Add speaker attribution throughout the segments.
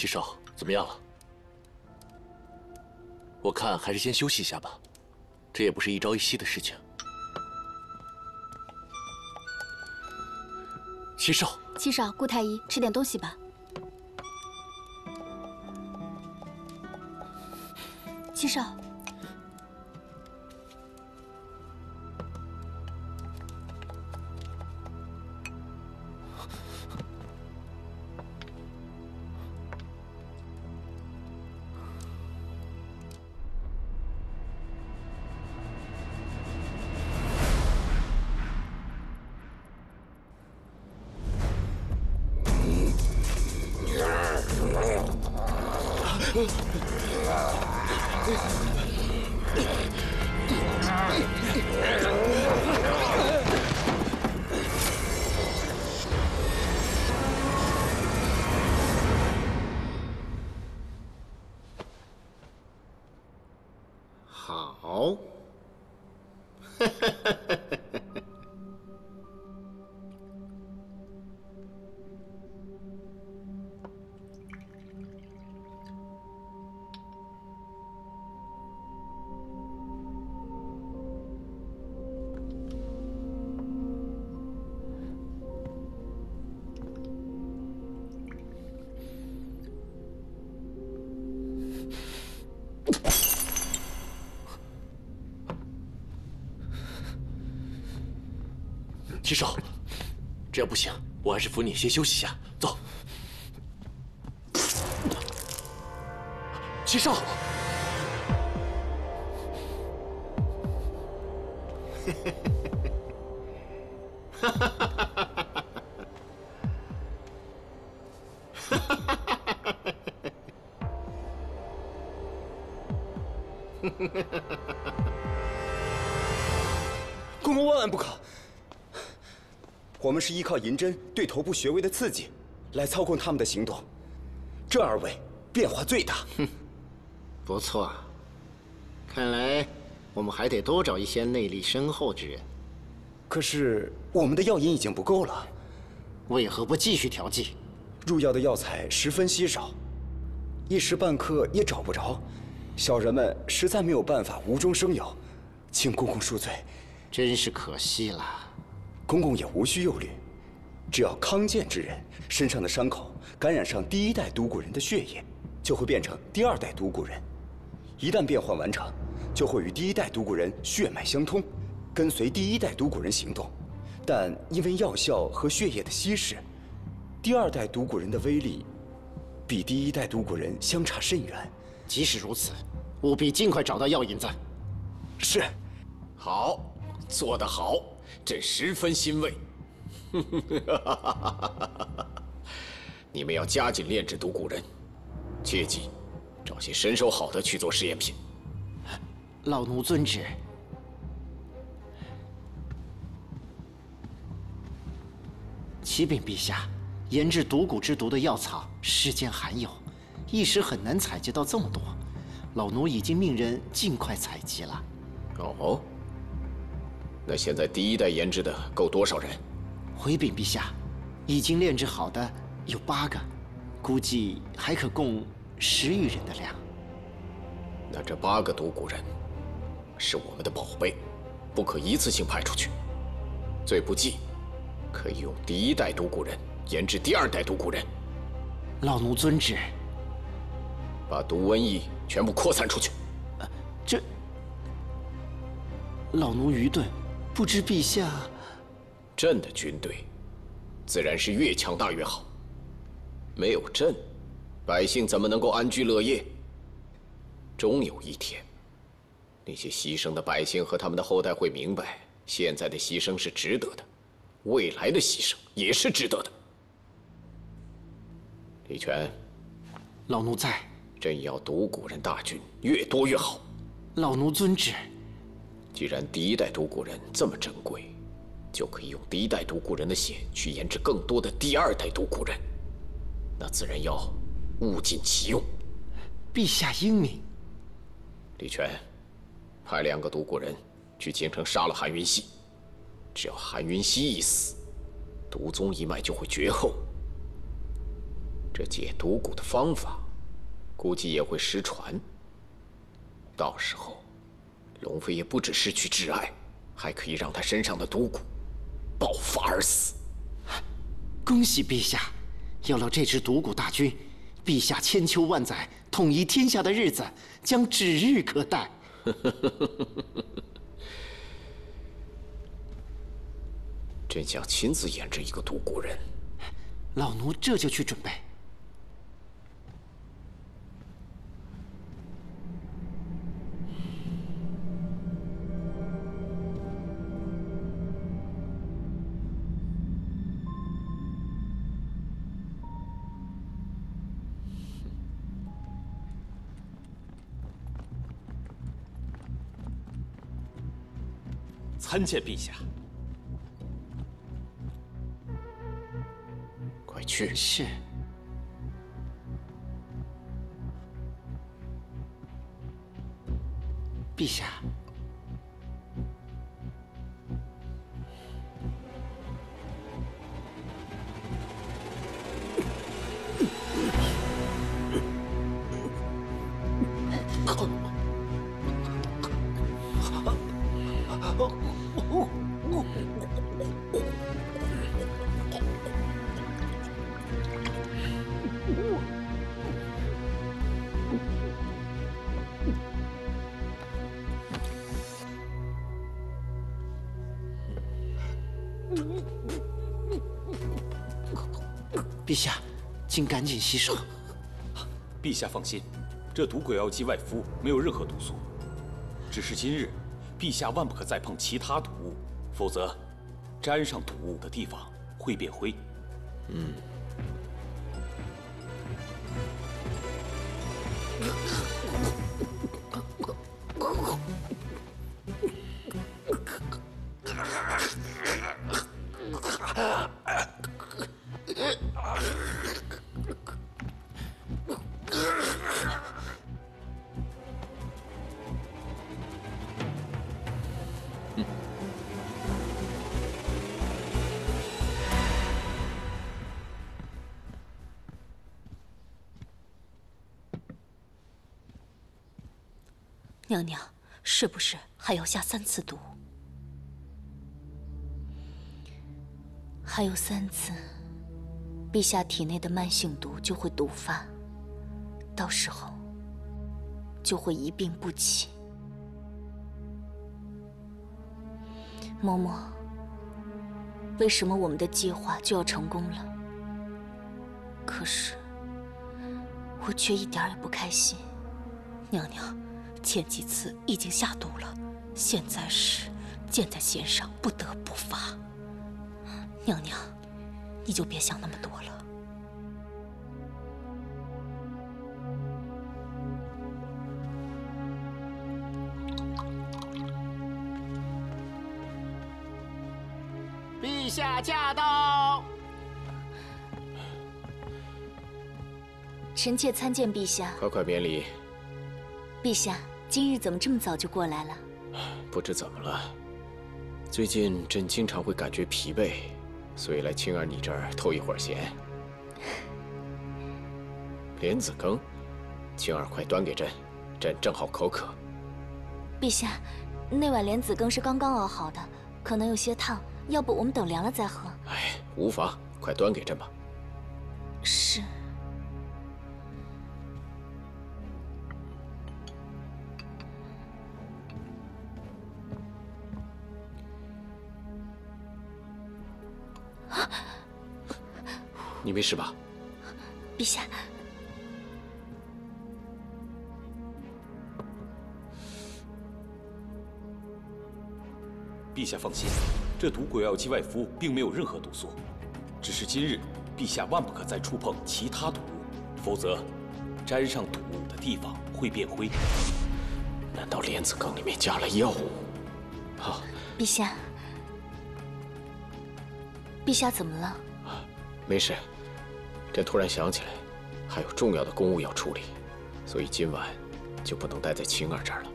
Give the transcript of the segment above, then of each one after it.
Speaker 1: 七少，怎么样了？我看还是先休息一下吧，这也不是一朝一夕的事情。七少，
Speaker 2: 七少，顾太医，吃点东西吧。七少。
Speaker 1: Ugh. 扶你先休息一下。走，七少。
Speaker 3: 公公万万不可！我们是依靠银针对头部穴位的刺激，来操控他们的行动。这二位变化最大。
Speaker 4: 哼，不错。看来我们还得多找一些内力深厚之人。
Speaker 3: 可是我们的药引已经不够了，
Speaker 4: 为何不继续调剂？
Speaker 3: 入药的药材十分稀少，一时半刻也找不着。小人们实在没有办法无中生有，请公公恕罪。
Speaker 4: 真是可惜了。
Speaker 3: 公公也无需忧虑，只要康健之人身上的伤口感染上第一代独孤人的血液，就会变成第二代独孤人。一旦变换完成，就会与第一代独孤人血脉相通，跟随第一代独孤人行动。但因为药效和血液的稀释，第二代独孤人的威力比第一代独孤人相差甚远。
Speaker 4: 即使如此，务必尽快找到药引子。
Speaker 3: 是，
Speaker 5: 好，做得好。朕十分欣慰。你们要加紧炼制毒蛊人，切记找些身手好的去做试验品。
Speaker 4: 老奴遵旨。启禀陛下，研制毒蛊之毒的药草世间罕有，一时很难采集到这么多。老奴已经命人尽快采集了。
Speaker 5: 哦。那现在第一代研制的够多少人？
Speaker 4: 回禀陛下，已经炼制好的有八个，估计还可供十余人的量。
Speaker 5: 那这八个独孤人是我们的宝贝，不可一次性派出去。最不济，可以用第一代独孤人研制第二代独孤人。
Speaker 4: 老奴遵旨。
Speaker 5: 把毒瘟疫全部扩散出去。
Speaker 4: 这，老奴愚钝。不知陛下，
Speaker 5: 朕的军队自然是越强大越好。没有朕，百姓怎么能够安居乐业？终有一天，那些牺牲的百姓和他们的后代会明白，现在的牺牲是值得的，未来的牺牲也是值得的。李全，
Speaker 4: 老奴在。
Speaker 5: 朕要独孤人大军越多越好。
Speaker 4: 老奴遵旨。
Speaker 5: 既然第一代独孤人这么珍贵，就可以用第一代独孤人的血去研制更多的第二代独孤人，那自然要物尽其用。
Speaker 4: 陛下英明。
Speaker 5: 李全，派两个独孤人去京城杀了韩云溪。只要韩云溪一死，毒宗一脉就会绝后。这解毒蛊的方法，估计也会失传。到时候，龙飞也不止失去挚爱，还可以让他身上的毒蛊爆发而死。
Speaker 4: 恭喜陛下！有了这支毒蛊大军，陛下千秋万载统一天下的日子将指日可待。
Speaker 5: 朕想亲自研制一个毒蛊人，
Speaker 4: 老奴这就去准备。
Speaker 6: 参见陛下。
Speaker 5: 快去！
Speaker 4: 是。陛下。请赶紧洗手。
Speaker 6: 陛下放心，这毒鬼药剂外敷没有任何毒素。只是今日，陛下万不可再碰其他毒物，否则沾上毒物的地方会变灰。嗯。
Speaker 2: 娘娘，是不是还要下三次毒？还有三次，陛下体内的慢性毒就会毒发，到时候就会一病不起。嬷嬷，为什么我们的计划就要成功了？可是我却一点也不开心，娘娘。前几次已经下毒了，现在是箭在弦上，不得不发。娘娘，你就别想那么多了。
Speaker 4: 陛下驾到！
Speaker 2: 臣妾参见陛下。
Speaker 5: 快快免礼。
Speaker 2: 陛下。今日怎么这么早就过来了？
Speaker 5: 不知怎么了，最近朕经常会感觉疲惫，所以来青儿你这儿偷一会儿闲。莲子羹，青儿快端给朕，朕正好口渴。
Speaker 2: 陛下，那碗莲子羹是刚刚熬好的，可能有些烫，要不我们等凉了再喝。
Speaker 5: 哎，无妨，快端给朕吧。
Speaker 2: 是。
Speaker 5: 你没事吧，
Speaker 2: 陛下？
Speaker 6: 陛下放心，这毒鬼药剂外敷并没有任何毒素，只是今日陛下万不可再触碰其他毒物，否则沾上毒物的地方会变灰。
Speaker 5: 难道莲子羹里面加了药物？
Speaker 2: 啊！陛下，陛下怎么了？
Speaker 5: 没事。朕突然想起来，还有重要的公务要处理，所以今晚就不能待在青儿这儿了。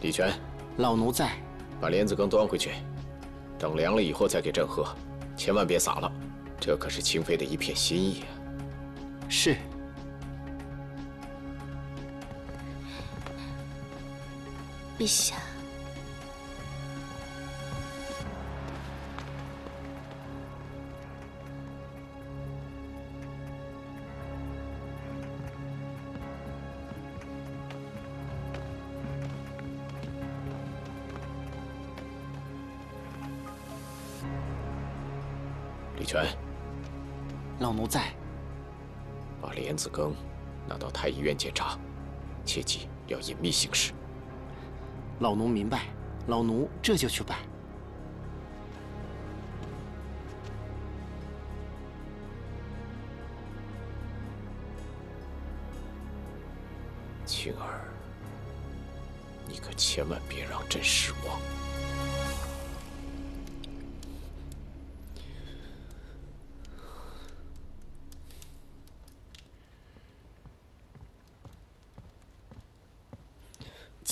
Speaker 5: 李全，
Speaker 4: 老奴在。
Speaker 5: 把莲子羹端回去，等凉了以后再给朕喝，千万别洒了，这可是清妃的一片心意啊。
Speaker 4: 是。
Speaker 2: 陛下。
Speaker 4: 老奴在。
Speaker 5: 把莲子羹拿到太医院检查，切记要隐秘行事。
Speaker 4: 老奴明白，老奴这就去办。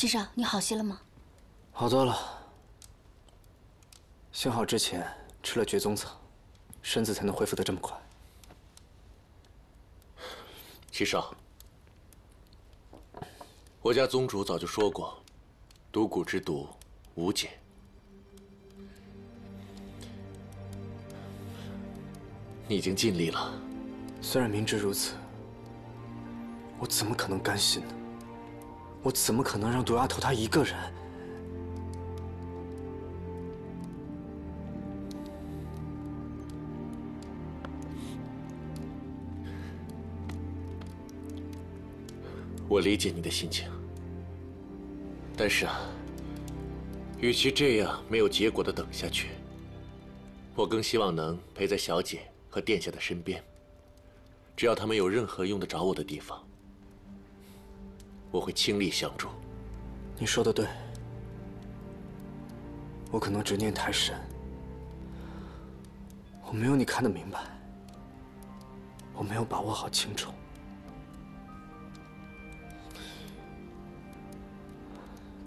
Speaker 2: 七少，你好些了吗？
Speaker 7: 好多了。幸好之前吃了绝踪草，身子才能恢复的这么快。
Speaker 1: 七少，我家宗主早就说过，毒蛊之毒无解。你已经尽力了。
Speaker 7: 虽然明知如此，我怎么可能甘心呢？我怎么可能让毒丫头她一个人？
Speaker 1: 我理解你的心情，但是啊，与其这样没有结果的等下去，我更希望能陪在小姐和殿下的身边。只要他们有任何用得着我的地方，我会倾力相助。
Speaker 7: 你说的对，我可能执念太深，我没有你看得明白，我没有把握好轻重。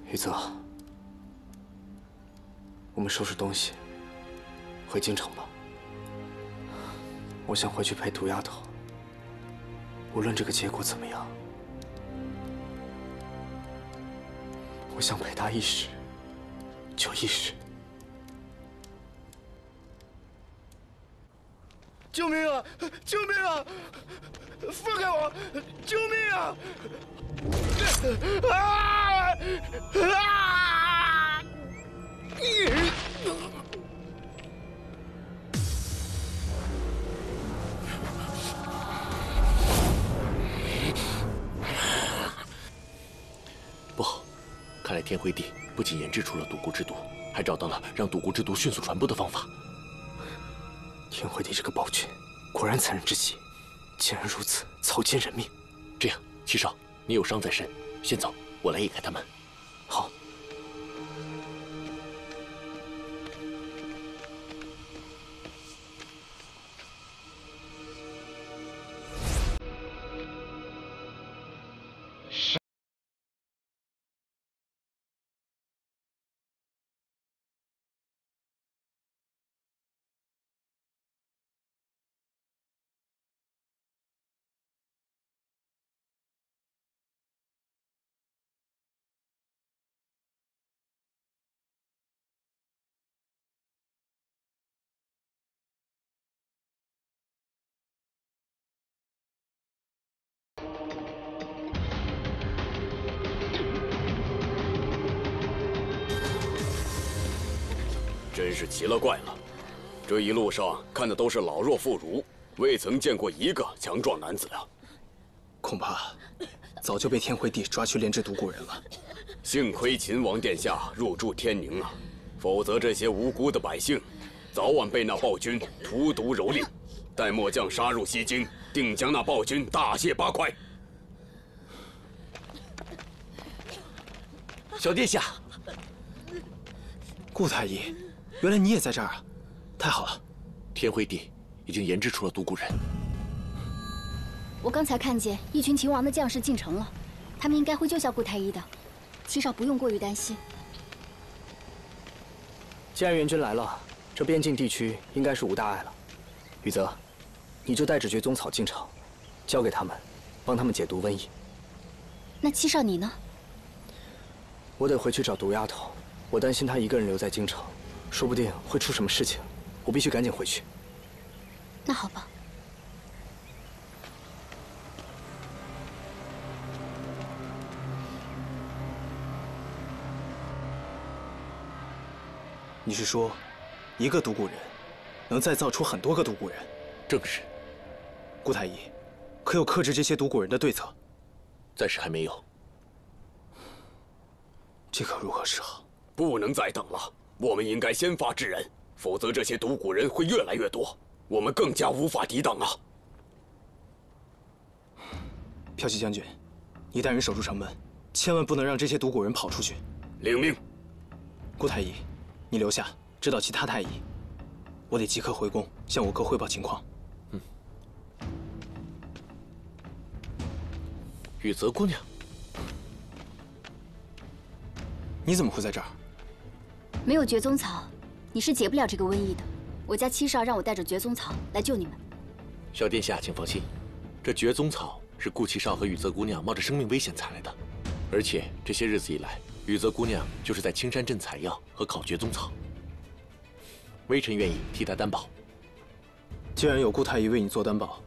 Speaker 7: 雨泽，我们收拾东西，回京城吧。我想回去陪毒丫头，无论这个结果怎么样，我想陪她一时，就一时。
Speaker 8: 救命啊！救命啊！放开我！救命啊！啊！啊！
Speaker 1: 天辉帝不仅研制出了毒蛊之毒，还找到了让毒蛊之毒迅速传播的方法。
Speaker 7: 天辉帝这个暴君，果然残忍至极。竟然如此，草菅人命。
Speaker 1: 这样，七少，你有伤在身，先走，我来引开他们。
Speaker 7: 好。
Speaker 9: 真是奇了怪了，这一路上看的都是老弱妇孺，未曾见过一个强壮男子啊！
Speaker 10: 恐怕早就被天辉帝抓去炼制毒蛊人了。
Speaker 9: 幸亏秦王殿下入住天宁啊，否则这些无辜的百姓，早晚被那暴君荼毒蹂躏。待末将杀入西京，定将那暴君大卸八块。
Speaker 1: 小殿下，
Speaker 10: 顾太医，原来你也在这儿啊！太好了，
Speaker 1: 天辉帝已经研制出了毒蛊人。
Speaker 11: 我刚才看见一群秦王的将士进城了，他们应该会救下顾太医的。
Speaker 12: 七少不用过于担心。
Speaker 7: 既然援军来了，这边境地区应该是无大碍了。雨泽，你就带着绝宗草进城，交给他们，帮他们解毒瘟疫。
Speaker 12: 那七少你呢？
Speaker 7: 我得回去找毒丫头，我担心她一个人留在京城，说不定会出什么事情，我必须赶紧回去。
Speaker 12: 那好吧。
Speaker 7: 你是说，一个独孤人能再造出很多个独孤人？
Speaker 1: 正是。
Speaker 7: 顾太医，可有克制这些独孤人的对策？
Speaker 1: 暂时还没有。
Speaker 7: 这可如何是好？
Speaker 9: 不能再等了，我们应该先发制人，否则这些毒蛊人会越来越多，我们更加无法抵挡啊！
Speaker 7: 骠骑将军，你带人守住城门，千万不能让这些毒蛊人跑出去。
Speaker 9: 领命。
Speaker 7: 顾太医。你留下指导其他太医，我得即刻回宫向我哥汇报情况。
Speaker 1: 嗯。雨泽姑娘，
Speaker 7: 你怎么会在这儿？
Speaker 12: 没有绝宗草，你是解不了这个瘟疫的。我家七少让我带着绝宗草来救你们。
Speaker 1: 小殿下，请放心，这绝宗草是顾七少和雨泽姑娘冒着生命危险采来的，而且这些日子以来。雨泽姑娘就是在青山镇采药和烤绝宗草，微臣愿意替她担保。
Speaker 7: 既然有顾太医为你做担保，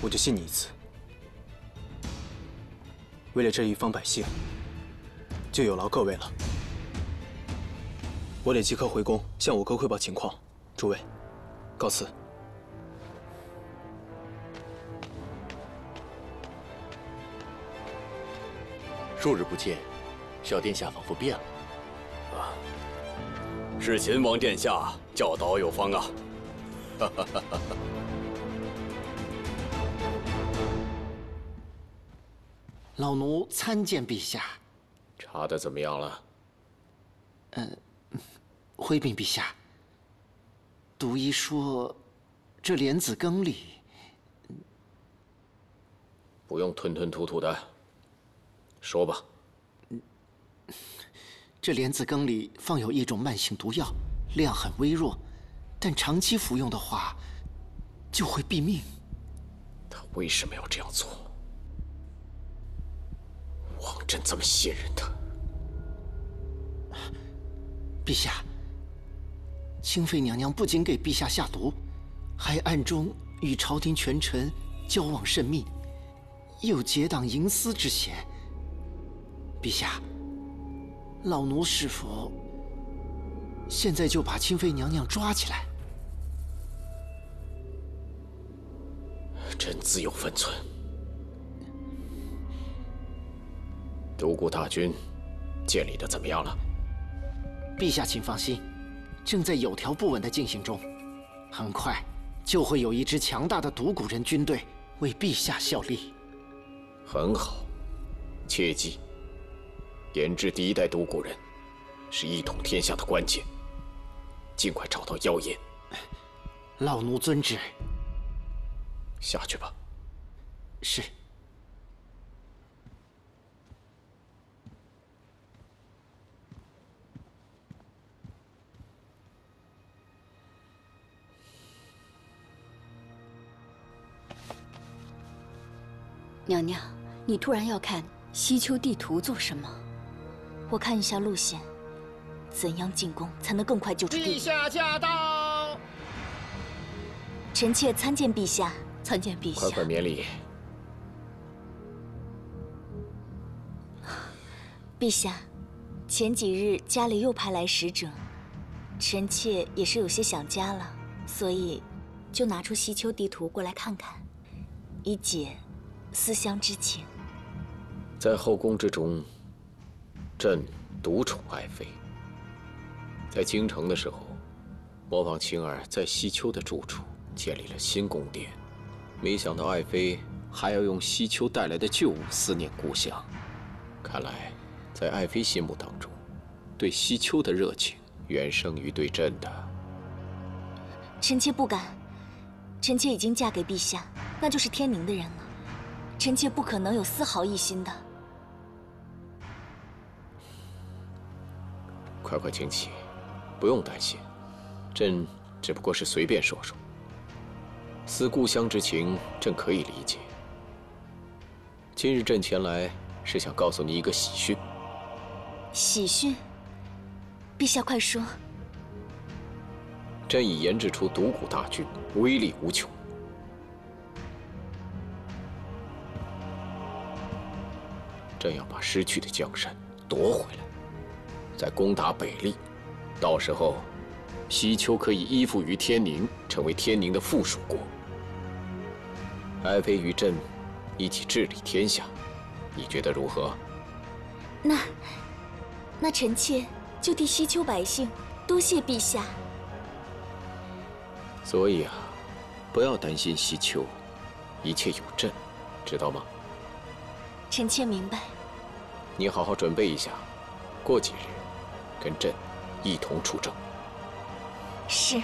Speaker 7: 我就信你一次。为了这一方百姓，就有劳各位了。我得即刻回宫向我哥汇报情况。诸位，告辞。
Speaker 1: 数日不见。小殿下仿佛变了，
Speaker 9: 啊！是秦王殿下教导有方啊！哈哈哈哈
Speaker 4: 老奴参见陛下。
Speaker 5: 查的怎么样了？
Speaker 4: 嗯，回禀陛下，毒医说，这莲子羹里……
Speaker 5: 不用吞吞吐吐的，说吧。
Speaker 4: 这莲子羹里放有一种慢性毒药，量很微弱，但长期服用的话，就会毙命。
Speaker 5: 他为什么要这样做？王振这么信任他？
Speaker 4: 陛下，清妃娘娘不仅给陛下下毒，还暗中与朝廷权臣交往甚密，有结党营私之嫌。陛下。老奴是否现在就把清妃娘娘抓起来？
Speaker 5: 朕自有分寸。独孤大军建立的怎么样了？
Speaker 4: 陛下请放心，正在有条不紊的进行中，很快就会有一支强大的独孤人军队为陛下效力。
Speaker 5: 很好，切记。研制第一代独孤人，是一统天下的关键。尽快找到妖冶。
Speaker 4: 老奴遵旨。
Speaker 5: 下去吧。
Speaker 4: 是。
Speaker 12: 娘娘，你突然要看西丘地图做什么？
Speaker 2: 我看一下路线，怎样进攻才能更快救出
Speaker 8: 陛下驾到！
Speaker 2: 臣妾参见陛下，
Speaker 12: 参见陛下。
Speaker 5: 快快免礼。
Speaker 2: 陛下，前几日家里又派来使者，臣妾也是有些想家了，所以就拿出西丘地图过来看看，以解思乡之情。
Speaker 5: 在后宫之中。朕独宠爱妃。在京城的时候，模仿晴儿在西丘的住处建立了新宫殿。没想到爱妃还要用西丘带来的旧物思念故乡。看来，在爱妃心目当中，对西丘的热情远胜于对朕的。
Speaker 2: 臣妾不敢，臣妾已经嫁给陛下，那就是天宁的人了。臣妾不可能有丝毫异心的。
Speaker 5: 快快请起，不用担心，朕只不过是随便说说。思故乡之情，朕可以理解。今日朕前来，是想告诉你一个喜讯。
Speaker 2: 喜讯，陛下快说。
Speaker 5: 朕已研制出独孤大军，威力无穷。朕要把失去的江山夺回来，再攻打北利，到时候，西丘可以依附于天宁，成为天宁的附属国。爱妃与朕一起治理天下，你觉得如何？
Speaker 2: 那，那臣妾就替西丘百姓多谢陛下。
Speaker 5: 所以啊，不要担心西丘，一切有朕，知道吗？
Speaker 2: 臣妾明白。
Speaker 5: 你好好准备一下，过几日跟朕一同出征。
Speaker 2: 是。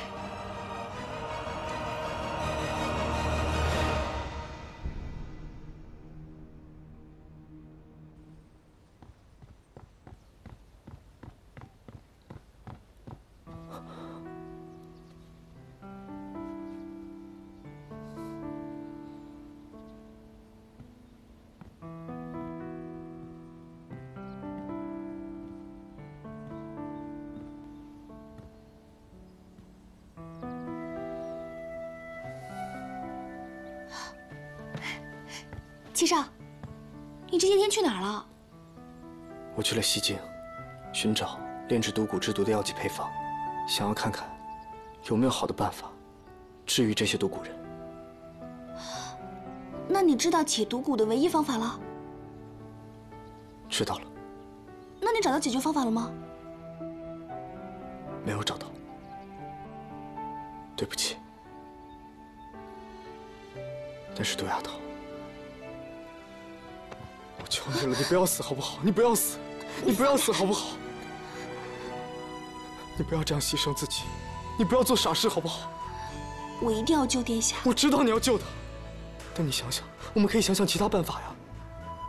Speaker 12: 去了
Speaker 7: 西京，寻找炼制毒蛊之毒的药剂配方，想要看看有没有好的办法治愈这些毒蛊人。
Speaker 12: 那你知道解毒蛊的唯一方法了？
Speaker 7: 知道了。
Speaker 12: 那你找到解决方法了吗？
Speaker 7: 没有找到，对不起。但是毒丫头。我求你了，你不要死好不好？你不要死，你不要死好不好？你不要这样牺牲自己，你不要做傻事好不好？
Speaker 12: 我一定要救殿下。
Speaker 7: 我知道你要救他，但你想想，我们可以想想其他办法呀。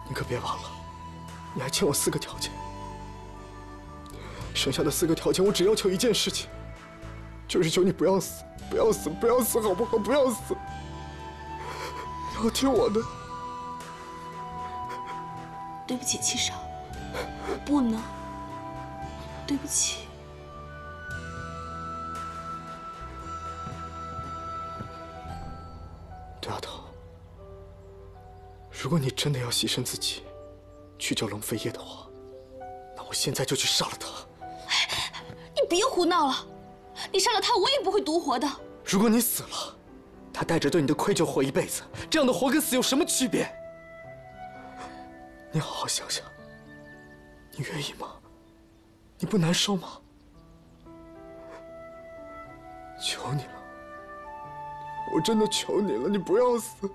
Speaker 7: 你可别忘了，你还欠我四个条件。剩下的四个条件，我只要求一件事情，就是求你不要死，不要死，不要死好不好？不要死，你要听我的。
Speaker 12: 对不起，七少，我不能。对不起，
Speaker 7: 杜丫头。如果你真的要牺牲自己去救龙飞叶的话，那我现在就去杀了他。
Speaker 12: 你别胡闹了，你杀了他，我也不会独活的。
Speaker 7: 如果你死了，他带着对你的愧疚活一辈子，这样的活跟死有什么区别？你好好想想，你愿意吗？你不难受吗？求你了，我真的求你了，你不要死！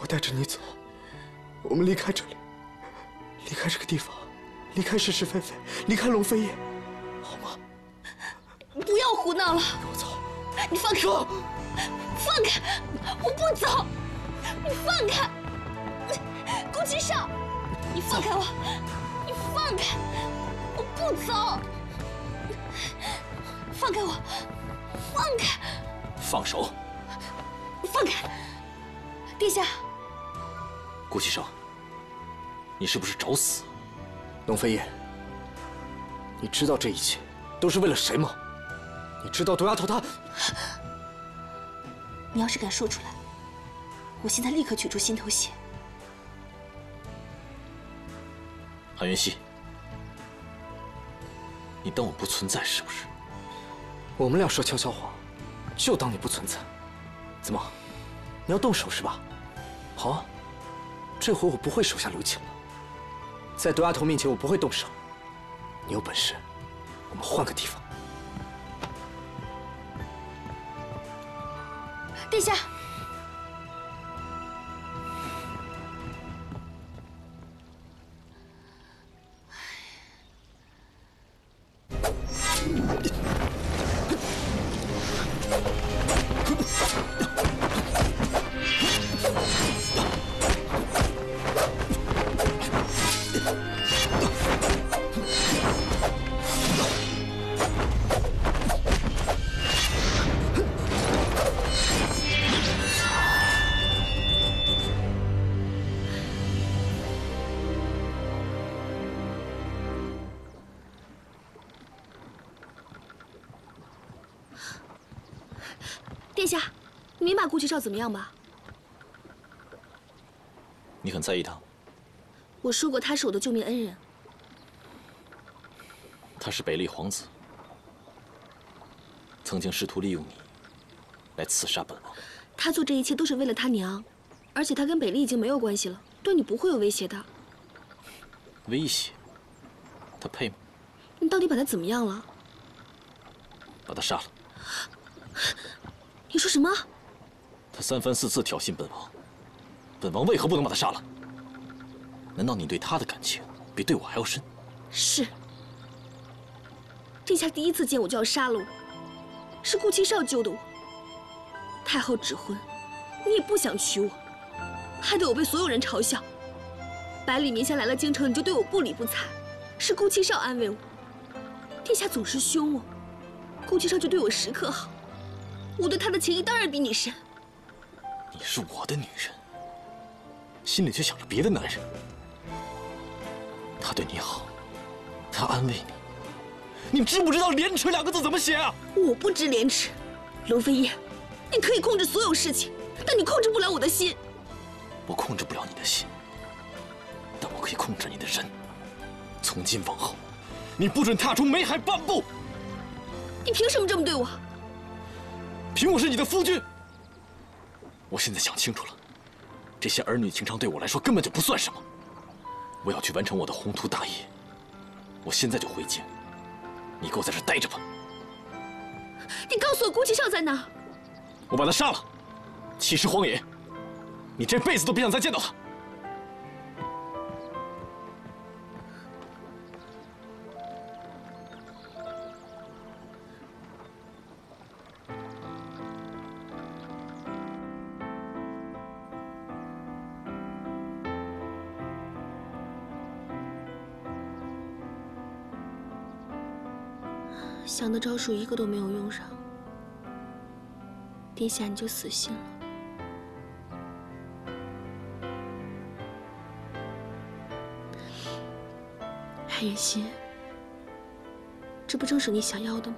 Speaker 7: 我带着你走，我们离开这里，离开这个地方，离开是是非非，离开龙飞夜，好吗？
Speaker 12: 不要胡闹了！
Speaker 7: 我走！
Speaker 12: 你放开！我！放开！我不走！你放开！顾七少，你放开我！你放开！我不走！放开我！放开！
Speaker 6: 放手！
Speaker 12: 放开！殿下，
Speaker 6: 顾七少，你是不是找死？
Speaker 7: 龙飞燕，你知道这一切都是为了谁吗？你知道毒丫头她……
Speaker 12: 你要是敢说出来，我现在立刻取出心头血。
Speaker 6: 韩云溪，你当我不存在是不是？
Speaker 7: 我们俩说悄悄话，就当你不存在。怎么，你要动手是吧？好啊，这回我不会手下留情了。在毒丫头面前，我不会动手。你有本事，我们换个地方。
Speaker 12: 殿。下，你没把顾七少怎么样吧？
Speaker 13: 你很在意他？
Speaker 12: 我说过他是我的救命恩人。
Speaker 13: 他是北丽皇子，曾经试图利用你来刺杀本王。
Speaker 12: 他做这一切都是为了他娘，而且他跟北丽已经没有关系了，对你不会有威胁的。
Speaker 13: 威胁？他配吗？
Speaker 12: 你到底把他怎么样了？
Speaker 13: 把他杀了。
Speaker 12: 你说什么？
Speaker 13: 他三番四次挑衅本王，本王为何不能把他杀了？难道你对他的感情比对我还要深？
Speaker 12: 是。殿下第一次见我就要杀了我，是顾七少救的我。太后指婚，你也不想娶我，害得我被所有人嘲笑。百里明香来了京城，你就对我不理不睬，是顾七少安慰我。殿下总是凶我，顾七少就对我时刻好，我对他的情谊当然比你深。
Speaker 13: 你是我的女人，心里却想着别的男人。他对你好，他安慰你。你知不知道“廉耻”两个字怎么写啊？
Speaker 12: 我不知廉耻，龙飞燕，你可以控制所有事情，但你控制不了我的心。
Speaker 13: 我控制不了你的心，但我可以控制你的人。从今往后，你不准踏出梅海半步。
Speaker 12: 你凭什么这么对我？
Speaker 13: 凭我是你的夫君。我现在想清楚了，这些儿女情长对我来说根本就不算什么。我要去完成我的宏图大业，我现在就回京。你给我在这待着吧！
Speaker 12: 你告诉我顾七少在哪？
Speaker 13: 我把他杀了，弃尸荒野，你这辈子都别想再见到他。
Speaker 12: 想的招数一个都没有用上，殿下你就死心了。海远心，这不正是你想要的吗？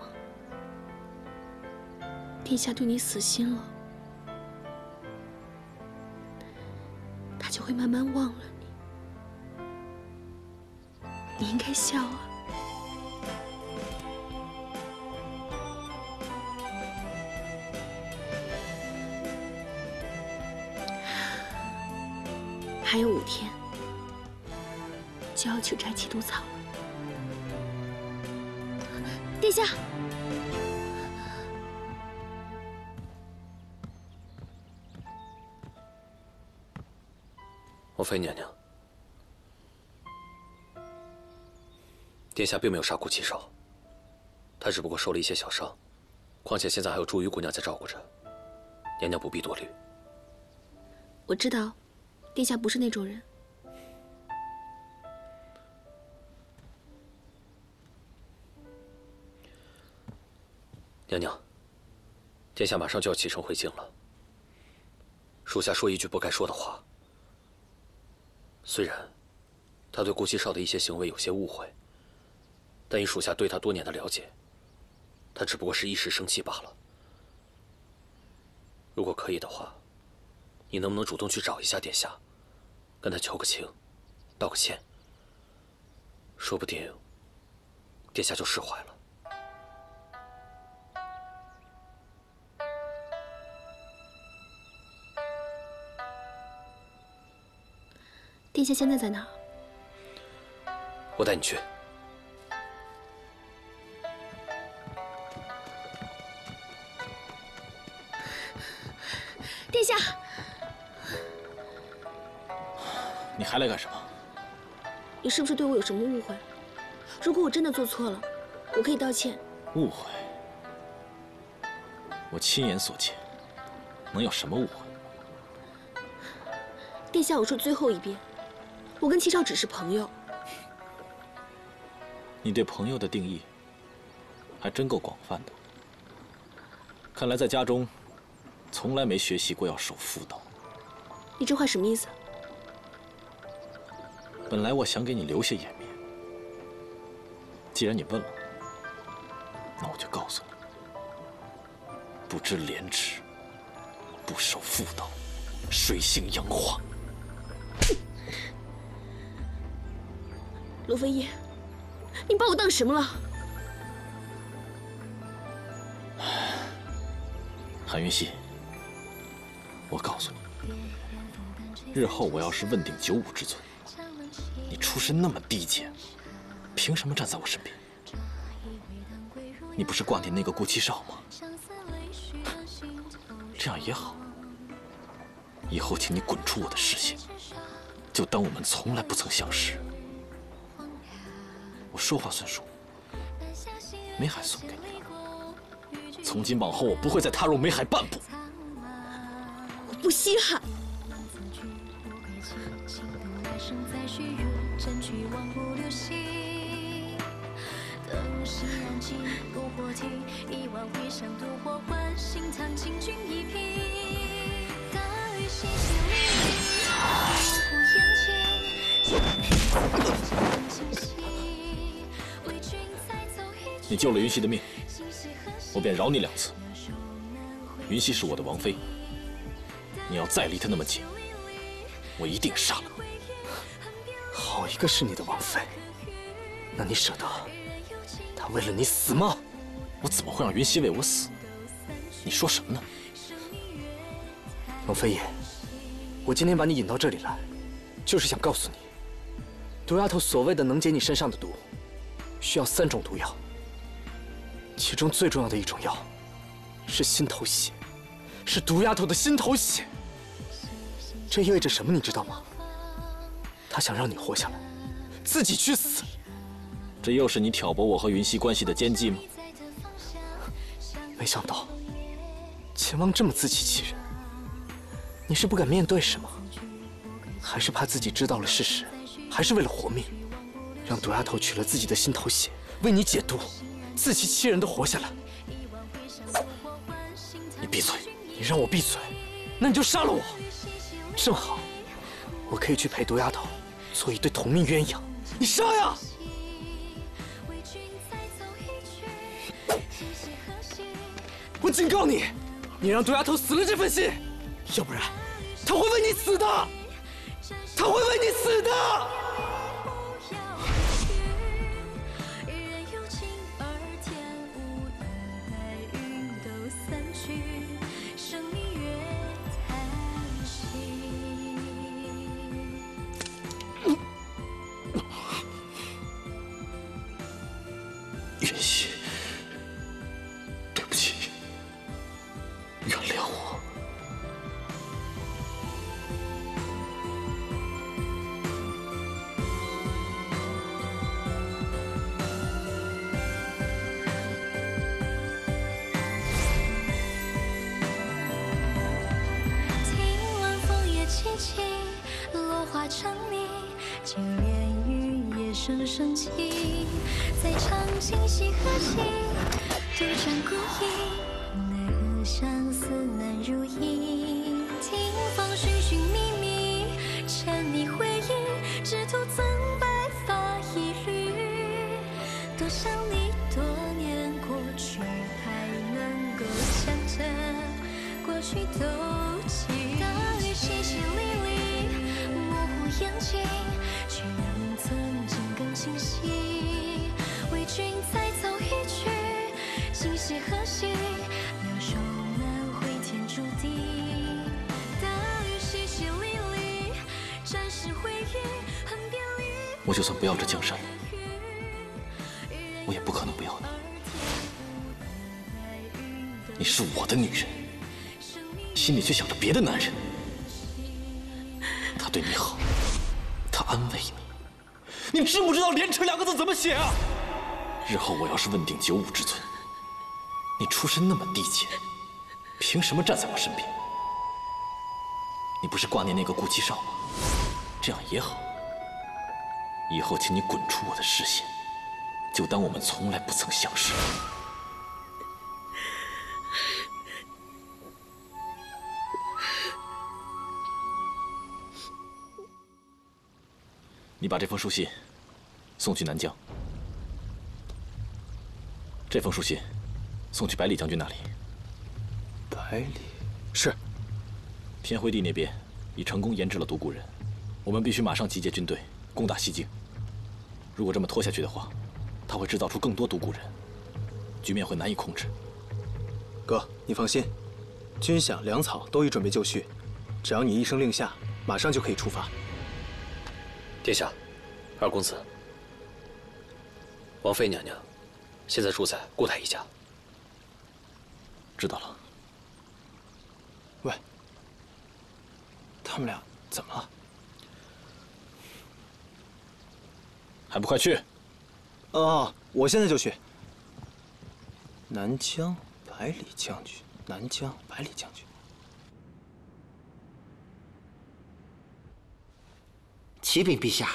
Speaker 12: 殿下对你死心了，
Speaker 14: 妃娘娘，殿下并没有杀顾七少，他只不过受了一些小伤，况且现在还有茱萸姑娘在照顾着，娘娘不必多虑。
Speaker 12: 我知道。殿下不是那种人，
Speaker 14: 娘娘。殿下马上就要启程回京了，属下说一句不该说的话。虽然他对顾七少的一些行为有些误会，但以属下对他多年的了解，他只不过是一时生气罢了。如果可以的话，你能不能主动去找一下殿下，跟他求个情，道个歉？说不定殿下就释怀了。
Speaker 12: 殿下现在在哪？
Speaker 14: 我带你去。
Speaker 12: 殿下。
Speaker 13: 你还来干什么？
Speaker 12: 你是不是对我有什么误会？如果我真的做错了，我可以道歉。
Speaker 13: 误会？我亲眼所见，能有什么误会？
Speaker 12: 殿下，我说最后一遍，我跟七少只是朋友。
Speaker 13: 你对朋友的定义还真够广泛的。看来在家中，从来没学习过要守妇道。
Speaker 12: 你这话什么意思？
Speaker 13: 本来我想给你留下颜面，既然你问了，那我就告诉你：不知廉耻，不守妇道，水性杨花。
Speaker 12: 罗飞燕，你把我当什么了？
Speaker 13: 韩云溪，我告诉你，日后我要是问鼎九五之尊，你出身那么低贱，凭什么站在我身边？你不是挂念那个顾七少吗？这样也好，以后请你滚出我的视线，就当我们从来不曾相识。说话算数，梅海送给你了，从今往后我不会再踏入梅海半步。
Speaker 12: 我不稀罕。
Speaker 13: 你救了云溪的命，我便饶你两次。云溪是我的王妃，你要再离她那么近，我一定杀了你。
Speaker 15: 好一个是你的王妃，那你舍得她为了你死吗？
Speaker 13: 我怎么会让云溪为我死？你说什么呢？
Speaker 15: 王飞燕，我今天把你引到这里来，就是想告诉你，毒丫头所谓的能解你身上的毒，需要三种毒药，其中最重要的一种药是心头血，是毒丫头的心头血。这意味着什么？你知道吗？他想让你活下来，自己去死。
Speaker 13: 这又是你挑拨我和云溪关系的奸计吗？
Speaker 15: 没想到，秦王这么自欺欺人。你是不敢面对是吗？还是怕自己知道了事实，还是为了活命，让毒丫头取了自己的心头血，为你解毒，自欺欺人的活下来？
Speaker 13: 你闭嘴！
Speaker 15: 你让我闭嘴，那你就杀了我。正好，我可以去陪毒丫头。做一对同命鸳鸯，你杀呀！我警告你，你让毒丫头死了这份心，要不然她会为你死的，她会为你死的。
Speaker 13: 我就算不要这江山，我也不可能不要你。你是我的女人，心里却想着别的男人。他对你好，他安慰你，你知不知道“廉耻”两个字怎么写啊？日后我要是问鼎九五之尊，你出身那么低贱，凭什么站在我身边？你不是挂念那个顾七少吗？这样也好，以后请你滚出我的视线，就当我们从来不曾相识。你把这封书信送去南疆。这封书信送去百里将军那里。
Speaker 15: 百里是。
Speaker 13: 天辉帝那边已成功研制了独孤人，我们必须马上集结军队攻打西京。如果这么拖下去的话，他会制造出更多独孤人，局面会难以控制。
Speaker 7: 哥，你放心，军饷粮草都已准备就绪，只要你一声令下，马上就可以出发。
Speaker 14: 殿下，二公子，王妃娘娘现在住在顾太医家。
Speaker 13: 知道了。
Speaker 7: 喂，他们俩怎么了？
Speaker 13: 还不快去！
Speaker 7: 哦，我现在就去。南疆百里将军，南疆百里将军。
Speaker 4: 启禀陛下，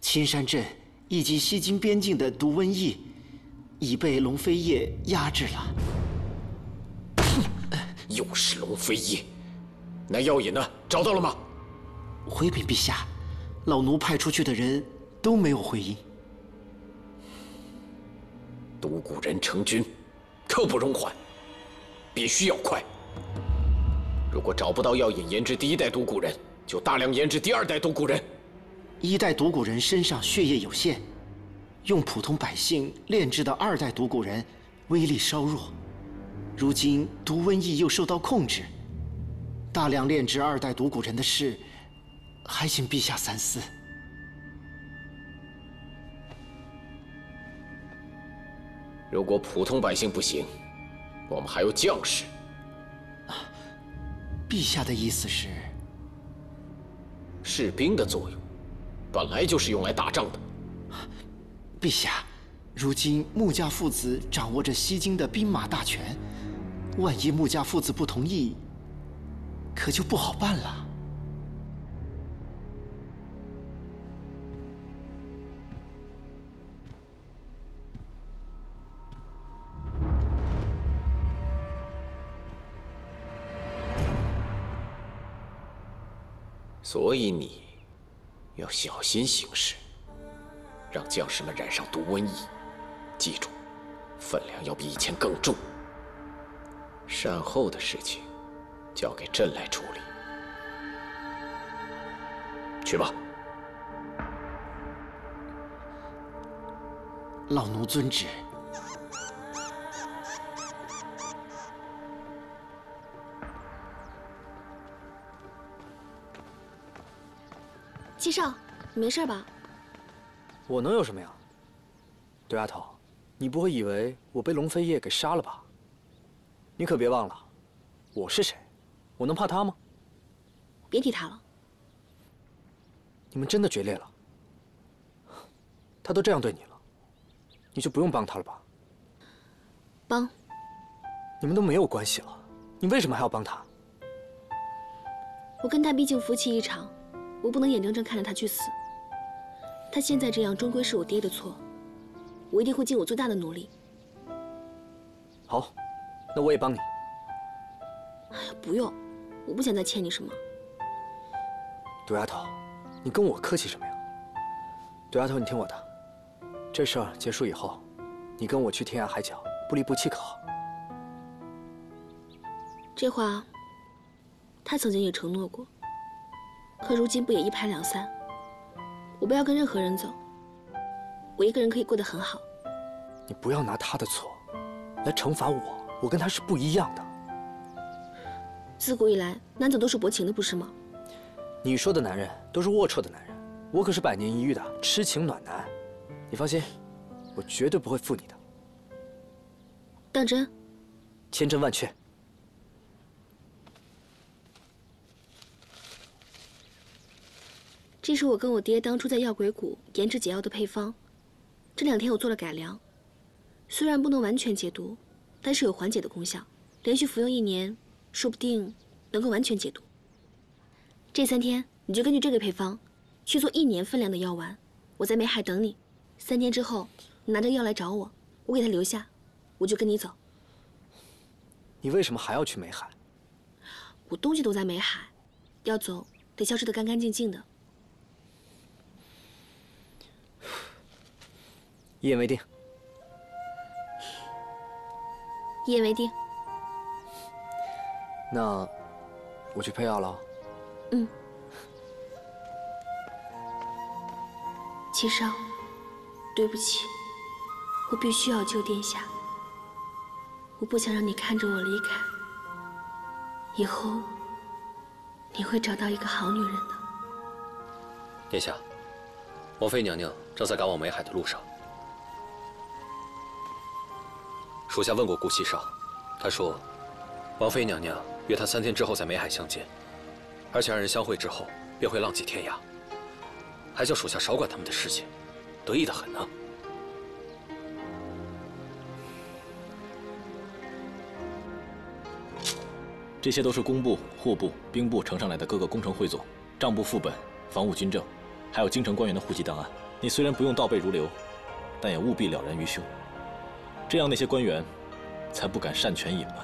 Speaker 4: 青山镇以及西京边境的毒瘟疫已被龙飞叶压制了。
Speaker 5: 又是龙飞叶，那药引呢？找到了吗？
Speaker 4: 回禀陛下，老奴派出去的人都没有回音。
Speaker 5: 独孤人成军，刻不容缓，必须要快。如果找不到药引研制第一代独孤人，就大量研制第二代独孤人。
Speaker 4: 一代独孤人身上血液有限，用普通百姓炼制的二代独孤人威力稍弱。如今毒瘟疫又受到控制，大量炼制二代独孤人的事，还请陛下三思。
Speaker 5: 如果普通百姓不行，我们还有将士。
Speaker 4: 陛下的意思是，
Speaker 5: 士兵的作用本来就是用来打仗的。
Speaker 4: 陛下，如今穆家父子掌握着西京的兵马大权，万一穆家父子不同意，可就不好办了。
Speaker 5: 所以你要小心行事，让将士们染上毒瘟疫。记住，分量要比以前更重。善后的事情交给朕来处理。去吧。
Speaker 4: 老奴遵旨。
Speaker 12: 七少，你没事吧？
Speaker 7: 我能有什么呀？对丫头，你不会以为我被龙飞叶给杀了吧？你可别忘了，我是谁？我能怕他吗？
Speaker 12: 别提他了。
Speaker 7: 你们真的决裂了？他都这样对你了，你就不用帮他了吧？
Speaker 12: 帮？
Speaker 7: 你们都没有关系了，你为什么还要帮他？
Speaker 12: 我跟他毕竟夫妻一场。我不能眼睁睁看着他去死。他现在这样，终归是我爹的错。我一定会尽我最大的努力。
Speaker 7: 好，那我也帮你。
Speaker 12: 哎呀，不用，我不想再欠你什么。
Speaker 7: 杜丫头，你跟我客气什么呀？杜丫头，你听我的，这事儿结束以后，你跟我去天涯海角，不离不弃，可好？
Speaker 12: 这话，他曾经也承诺过。可如今不也一拍两散？我不要跟任何人走，我一个人可以过得很好。
Speaker 7: 你不要拿他的错来惩罚我，我跟他是不一样的。
Speaker 12: 自古以来，男子都是薄情的，不是吗？
Speaker 7: 你说的男人都是龌龊的男人，我可是百年一遇的痴情暖男。你放心，我绝对不会负你的。
Speaker 12: 当真？
Speaker 7: 千真万确。
Speaker 12: 这是我跟我爹当初在药鬼谷研制解药的配方，这两天我做了改良，虽然不能完全解毒，但是有缓解的功效。连续服用一年，说不定能够完全解毒。这三天你就根据这个配方去做一年分量的药丸，我在梅海等你。三天之后，你拿着药来找我，我给他留下，我就跟你走。
Speaker 7: 你为什么还要去梅海？
Speaker 12: 我东西都在梅海，要走得消失得干干净净的。
Speaker 7: 一言为定。
Speaker 12: 一言为定。
Speaker 7: 那我去配药了。
Speaker 12: 嗯。七少，对不起，我必须要救殿下。我不想让你看着我离开。以后，你会找到一个好女人的。
Speaker 14: 殿下，王妃娘娘正在赶往梅海的路上。属下问过顾七少，他说，王妃娘娘约他三天之后在梅海相见，而且二人相会之后便会浪迹天涯，还叫属下少管他们的事情，得意的很呢。
Speaker 13: 这些都是工部、户部、兵部呈上来的各个工程汇总、账簿副本、防务军政，还有京城官员的户籍档案。你虽然不用倒背如流，但也务必了然于胸，这样那些官员才不敢擅权隐瞒、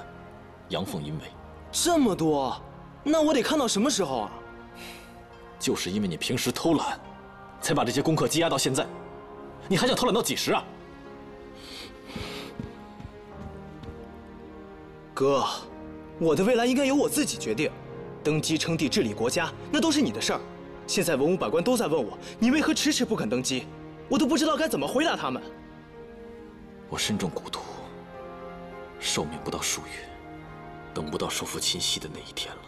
Speaker 13: 阳奉阴违。
Speaker 10: 这么多，那我得看到什么时候啊？
Speaker 13: 就是因为你平时偷懒，才把这些功课积压到现在。你还想偷懒到几时啊？
Speaker 10: 哥。我的未来应该由我自己决定，登基称帝、治理国家，那都是你的事儿。现在文武百官都在问我，你为何迟迟不肯登基？我都不知道该怎么回答他们。
Speaker 13: 我身中蛊毒，寿命不到数月，等不到收复秦西的那一天了。